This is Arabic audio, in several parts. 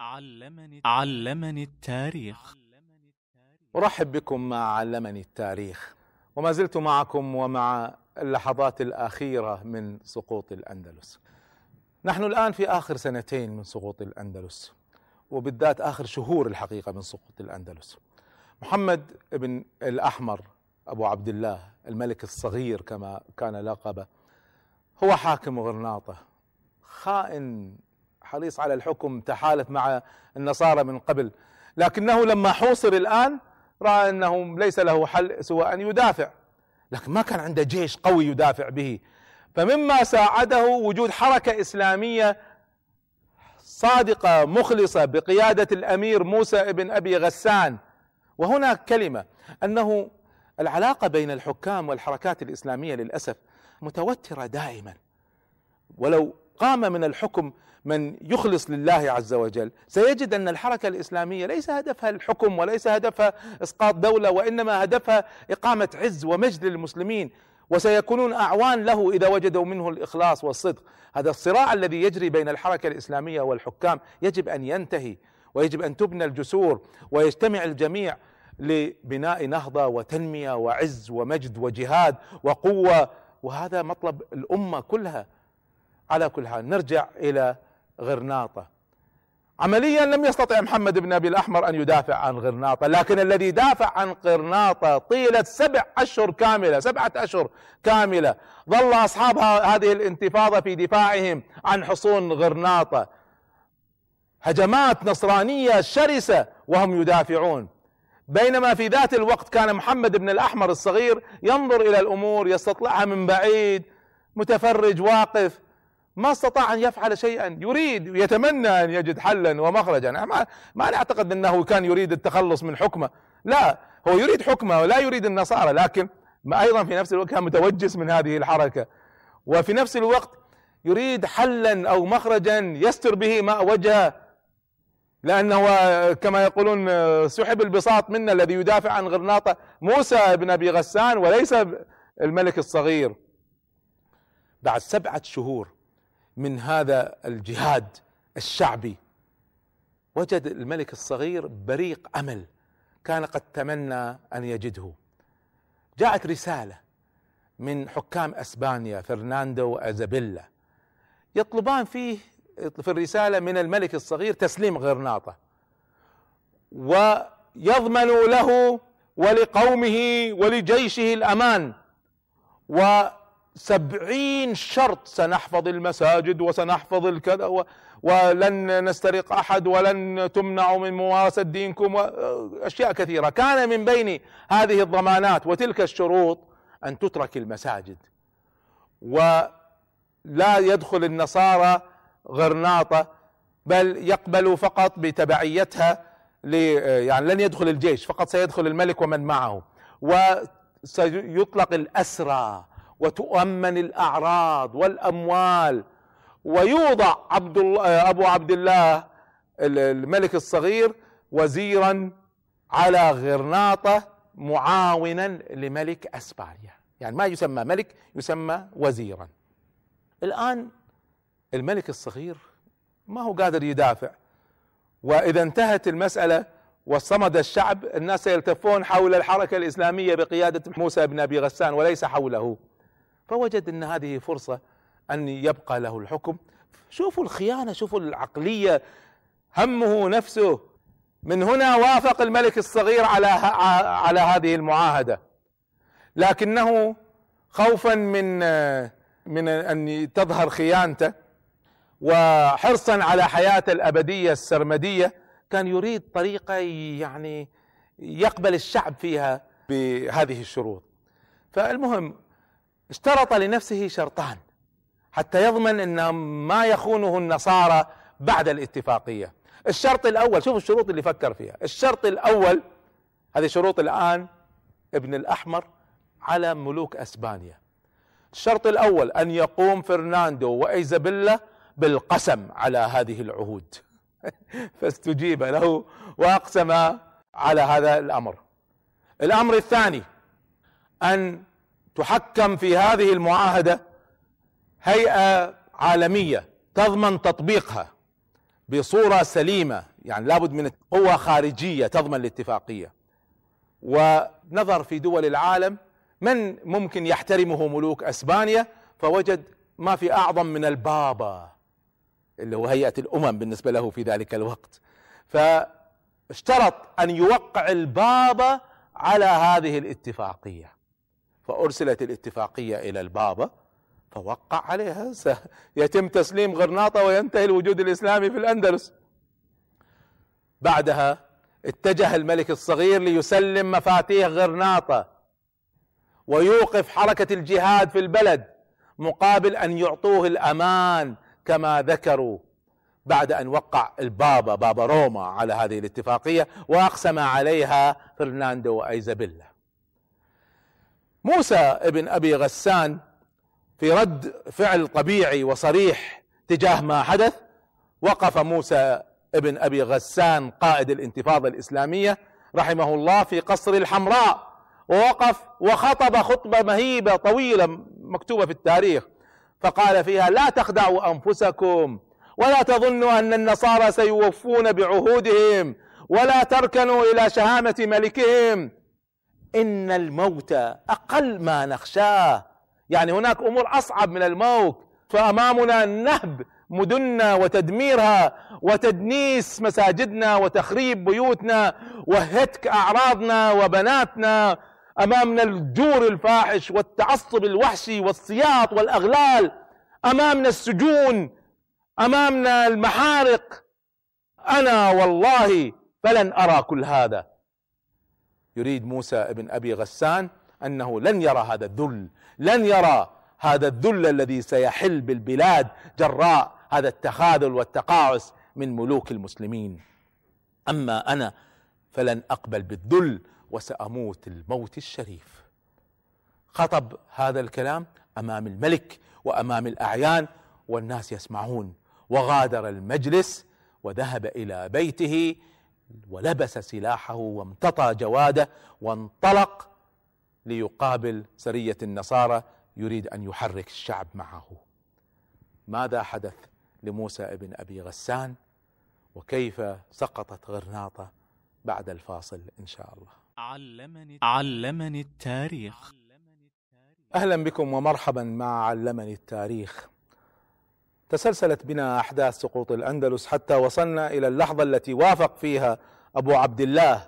علمني علمني التاريخ. أرحب بكم مع علمني التاريخ. وما زلت معكم ومع اللحظات الأخيرة من سقوط الأندلس. نحن الآن في آخر سنتين من سقوط الأندلس. وبالذات آخر شهور الحقيقة من سقوط الأندلس. محمد بن الأحمر أبو عبد الله الملك الصغير كما كان لقبه هو حاكم غرناطة خائن حريص على الحكم تحالف مع النصارى من قبل. لكنه لما حوصر الآن رأى أنه ليس له حل سوى أن يدافع. لكن ما كان عنده جيش قوي يدافع به. فمما ساعده وجود حركة إسلامية صادقة مخلصة بقيادة الأمير موسى بن أبي غسان. وهنا كلمة أنه العلاقة بين الحكام والحركات الإسلامية للأسف متوترة دائما. ولو قام من الحكم من يخلص لله عز وجل. سيجد أن الحركة الإسلامية ليس هدفها الحكم وليس هدفها إسقاط دولة وإنما هدفها إقامة عز ومجد للمسلمين وسيكونون أعوان له إذا وجدوا منه الإخلاص والصدق. هذا الصراع الذي يجري بين الحركة الإسلامية والحكام يجب أن ينتهي ويجب أن تبنى الجسور ويجتمع الجميع لبناء نهضة وتنمية وعز ومجد وجهاد وقوة. وهذا مطلب الأمة كلها. على كل حال نرجع إلى غرناطة. عمليا لم يستطع محمد بن أبي الأحمر أن يدافع عن غرناطة لكن الذي دافع عن غرناطة طيلة سبع أشهر كاملة سبعة أشهر كاملة ظل أصحاب هذه الانتفاضة في دفاعهم عن حصون غرناطة. هجمات نصرانية شرسة وهم يدافعون. بينما في ذات الوقت كان محمد بن الأحمر الصغير ينظر إلى الأمور يستطلعها من بعيد متفرج واقف ما استطاع أن يفعل شيئا. يريد يتمنى أن يجد حلا ومخرجا. ما ما نعتقد إنه كان يريد التخلص من حكمه. لا هو يريد حكمه ولا يريد النصارى لكن أيضا في نفس الوقت كان متوجس من هذه الحركة. وفي نفس الوقت يريد حلا أو مخرجا يستر به ماء وجهه لأنه كما يقولون سحب البساط منا الذي يدافع عن غرناطة موسى بن أبي غسان وليس الملك الصغير. بعد سبعة شهور من هذا الجهاد الشعبي. وجد الملك الصغير بريق أمل كان قد تمنى أن يجده. جاءت رسالة من حكام أسبانيا فرناندو وازابيلا يطلبان فيه في الرسالة من الملك الصغير تسليم غرناطة. ويضمن له ولقومه ولجيشه الأمان. و سبعين شرط سنحفظ المساجد وسنحفظ الكذا ولن نسترق أحد ولن تمنعوا من ممارسة دينكم واشياء كثيرة. كان من بين هذه الضمانات وتلك الشروط أن تترك المساجد. ولا يدخل النصارى غرناطة بل يقبلوا فقط بتبعيتها يعني لن يدخل الجيش فقط سيدخل الملك ومن معه. وسيطلق الأسرى. وتؤمن الأعراض والأموال. ويوضع عبد الله أبو عبد الله الملك الصغير وزيرا على غرناطة معاونا لملك أسبانيا. يعني ما يسمى ملك يسمى وزيرا. الآن الملك الصغير ما هو قادر يدافع. وإذا انتهت المسألة وصمد الشعب الناس يلتفون حول الحركة الإسلامية بقيادة موسى بن أبي غسان وليس حوله. فوجد إن هذه فرصة أن يبقى له الحكم. شوفوا الخيانة شوفوا العقلية همه نفسه. من هنا وافق الملك الصغير على على هذه المعاهدة. لكنه خوفا من من أن تظهر خيانته وحرصا على حياته الأبدية السرمدية. كان يريد طريقة يعني يقبل الشعب فيها بهذه الشروط. فالمهم اشترط لنفسه شرطان حتى يضمن إن ما يخونه النصارى بعد الاتفاقية. الشرط الأول شوف الشروط اللي فكر فيها. الشرط الأول هذه شروط الآن ابن الأحمر على ملوك أسبانيا. الشرط الأول أن يقوم فرناندو وإيزابيلا بالقسم على هذه العهود. فاستجيب له وأقسم على هذا الأمر. الأمر الثاني أن تحكم في هذه المعاهدة هيئة عالمية تضمن تطبيقها بصورة سليمة يعني لابد من قوة خارجية تضمن الاتفاقية. ونظر في دول العالم من ممكن يحترمه ملوك أسبانيا؟ فوجد ما في أعظم من البابا اللي هو هيئة الأمم بالنسبة له في ذلك الوقت. فاشترط أن يوقع البابا على هذه الاتفاقية. فأرسلت الاتفاقية إلى البابا فوقع عليها. يتم تسليم غرناطة وينتهي الوجود الإسلامي في الأندلس. بعدها اتجه الملك الصغير ليسلم مفاتيح غرناطة ويوقف حركة الجهاد في البلد مقابل أن يعطوه الأمان كما ذكروا بعد أن وقع البابا بابا روما على هذه الاتفاقية وأقسم عليها فرناندو وإيزابيلا. موسى ابن أبي غسان في رد فعل طبيعي وصريح تجاه ما حدث وقف موسى ابن أبي غسان قائد الانتفاضة الإسلامية رحمه الله في قصر الحمراء ووقف وخطب خطبة مهيبة طويلة مكتوبة في التاريخ فقال فيها لا تخدعوا أنفسكم ولا تظنوا أن النصارى سيوفون بعهودهم ولا تركنوا إلى شهامة ملكهم إن الموت أقل ما نخشاه. يعني هناك أمور أصعب من الموت. فأمامنا نهب مدننا وتدميرها وتدنيس مساجدنا وتخريب بيوتنا وهتك أعراضنا وبناتنا. أمامنا الجور الفاحش والتعصب الوحشي والسياط والأغلال. أمامنا السجون. أمامنا المحارق. أنا والله فلن أرى كل هذا. يريد موسى ابن أبي غسان أنه لن يرى هذا الذل لن يرى هذا الذل الذي سيحل بالبلاد جراء هذا التخاذل والتقاعس من ملوك المسلمين. أما أنا فلن أقبل بالذل وسأموت الموت الشريف. خطب هذا الكلام أمام الملك وأمام الأعيان والناس يسمعون وغادر المجلس وذهب إلى بيته ولبس سلاحه وامتطى جواده وانطلق ليقابل سرية النصارى يريد أن يحرك الشعب معه. ماذا حدث لموسى ابن أبي غسان؟ وكيف سقطت غرناطة بعد الفاصل إن شاء الله. علمني علمني التاريخ. أهلا بكم ومرحبا مع علمني التاريخ. تسلسلت بنا أحداث سقوط الأندلس حتى وصلنا إلى اللحظة التي وافق فيها أبو عبد الله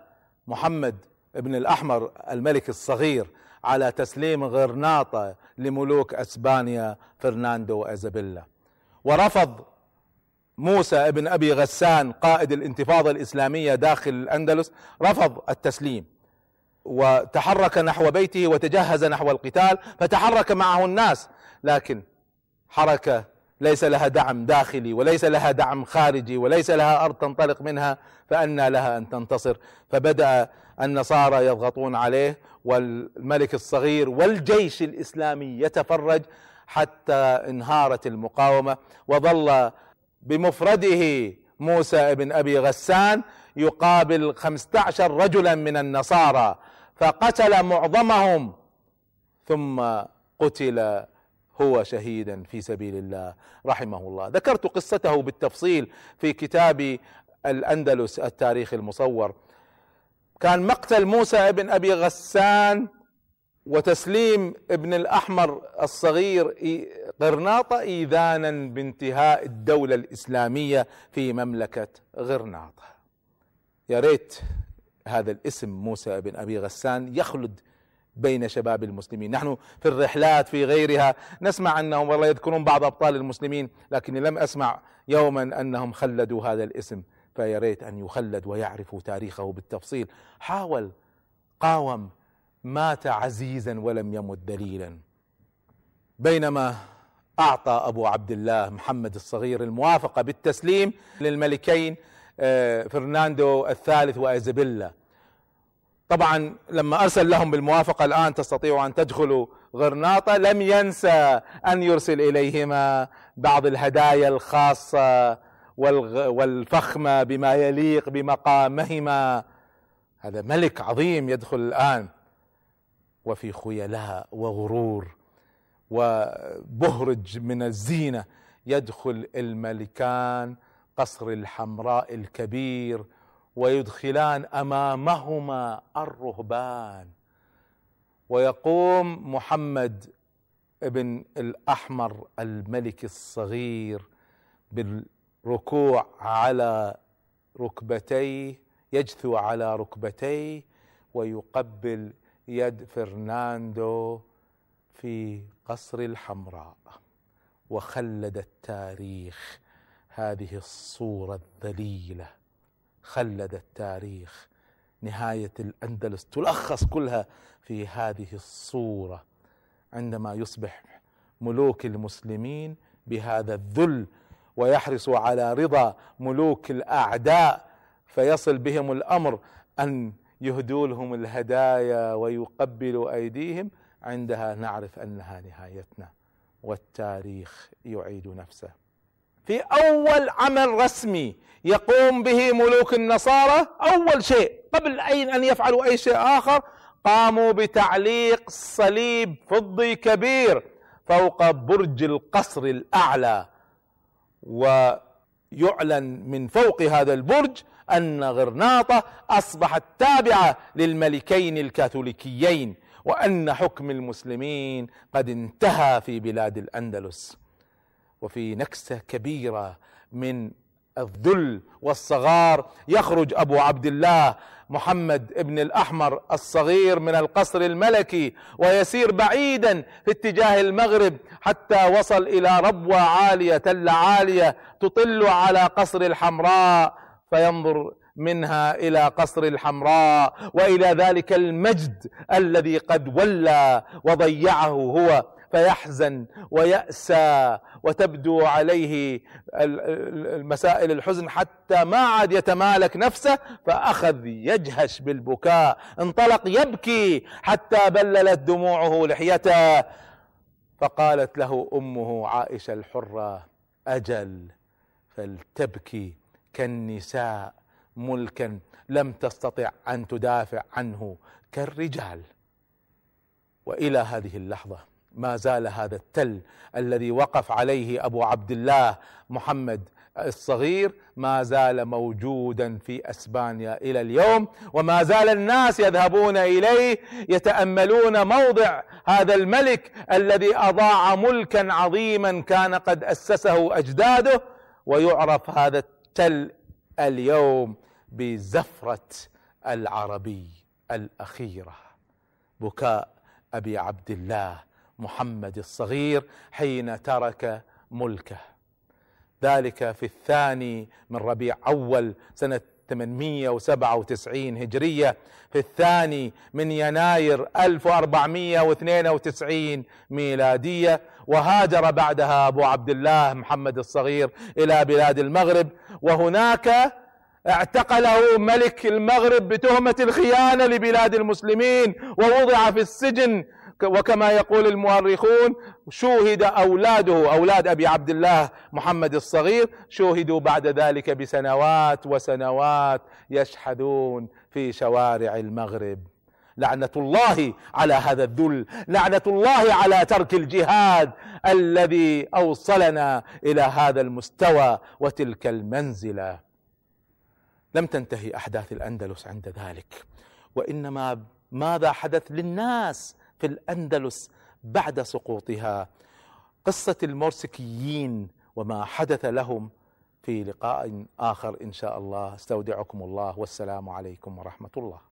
محمد بن الأحمر الملك الصغير على تسليم غرناطة لملوك أسبانيا فرناندو وازابيلا ورفض موسى ابن أبي غسان قائد الانتفاضة الإسلامية داخل الأندلس رفض التسليم. وتحرك نحو بيته وتجهز نحو القتال فتحرك معه الناس لكن حركه ليس لها دعم داخلي وليس لها دعم خارجي وليس لها أرض تنطلق منها فأنى لها أن تنتصر. فبدأ النصارى يضغطون عليه والملك الصغير والجيش الإسلامي يتفرج حتى انهارت المقاومة وظل بمفرده موسى بن أبي غسان يقابل خمسة عشر رجلا من النصارى فقتل معظمهم ثم قتل هو شهيدا في سبيل الله رحمه الله. ذكرت قصته بالتفصيل في كتاب الأندلس التاريخ المصور. كان مقتل موسى ابن أبي غسان وتسليم ابن الأحمر الصغير غرناطة إيذانا بانتهاء الدولة الإسلامية في مملكة غرناطة. يا ريت هذا الاسم موسى بن أبي غسان يخلد بين شباب المسلمين. نحن في الرحلات في غيرها نسمع أنهم والله يذكرون بعض أبطال المسلمين لكني لم أسمع يوما أنهم خلدوا هذا الاسم فيا ريت أن يخلد ويعرفوا تاريخه بالتفصيل. حاول قاوم مات عزيزا ولم يمت ذليلا بينما أعطى أبو عبد الله محمد الصغير الموافقة بالتسليم للملكين آه، فرناندو الثالث وأيزابيلا. طبعا لما أرسل لهم بالموافقة الآن تستطيعوا أن تدخلوا غرناطة لم ينسى أن يرسل إليهما بعض الهدايا الخاصة والفخمه بما يليق بمقامهما. هذا ملك عظيم يدخل الآن. وفي خيلاء وغرور وبهرج من الزينة يدخل الملكان قصر الحمراء الكبير ويدخلان أمامهما الرهبان. ويقوم محمد ابن الأحمر الملك الصغير بالركوع على ركبتيه يجثو على ركبتيه ويقبل يد فرناندو في قصر الحمراء. وخلد التاريخ هذه الصورة الذليلة. خلد التاريخ نهاية الأندلس تلخص كلها في هذه الصورة. عندما يصبح ملوك المسلمين بهذا الذل ويحرص على رضا ملوك الأعداء فيصل بهم الأمر أن يهدوا لهم الهدايا ويقبلوا أيديهم. عندها نعرف أنها نهايتنا والتاريخ يعيد نفسه. في أول عمل رسمي يقوم به ملوك النصارى أول شيء قبل أن يفعلوا أي شيء آخر قاموا بتعليق صليب فضي كبير فوق برج القصر الأعلى. ويعلن من فوق هذا البرج أن غرناطة أصبحت تابعة للملكين الكاثوليكيين وأن حكم المسلمين قد انتهى في بلاد الأندلس. وفي نكسة كبيرة من الذل والصغار. يخرج أبو عبد الله محمد ابن الأحمر الصغير من القصر الملكي ويسير بعيدا في اتجاه المغرب حتى وصل إلى ربوة عالية تلة عالية تطل على قصر الحمراء فينظر منها إلى قصر الحمراء وإلى ذلك المجد الذي قد ولى وضيعه هو فيحزن ويأسى وتبدو عليه المسائل الحزن حتى ما عاد يتمالك نفسه فأخذ يجهش بالبكاء. انطلق يبكي حتى بللت دموعه لحيته. فقالت له أمه عائشة الحرة أجل فلتبكي كالنساء ملكا لم تستطع أن تدافع عنه كالرجال. وإلى هذه اللحظة ما زال هذا التل الذي وقف عليه أبو عبد الله محمد الصغير ما زال موجودا في أسبانيا إلى اليوم وما زال الناس يذهبون إليه يتأملون موضع هذا الملك الذي أضاع ملكا عظيما كان قد أسسه أجداده ويعرف هذا التل اليوم بزفرة العربي الأخيرة بكاء أبي عبد الله محمد الصغير حين ترك ملكه. ذلك في الثاني من ربيع أول سنة 897 هجرية في الثاني من يناير 1492 ميلادية. وهاجر بعدها أبو عبد الله محمد الصغير إلى بلاد المغرب وهناك اعتقله ملك المغرب بتهمة الخيانة لبلاد المسلمين ووضع في السجن وكما يقول المؤرخون شوهد أولاده أولاد أبي عبد الله محمد الصغير شوهدوا بعد ذلك بسنوات وسنوات يشحذون في شوارع المغرب. لعنة الله على هذا الذل لعنة الله على ترك الجهاد الذي أوصلنا إلى هذا المستوى وتلك المنزلة. لم تنتهي أحداث الأندلس عند ذلك وإنما ماذا حدث للناس في الأندلس بعد سقوطها. قصة المورسكيين وما حدث لهم في لقاء آخر إن شاء الله. استودعكم الله. والسلام عليكم ورحمة الله.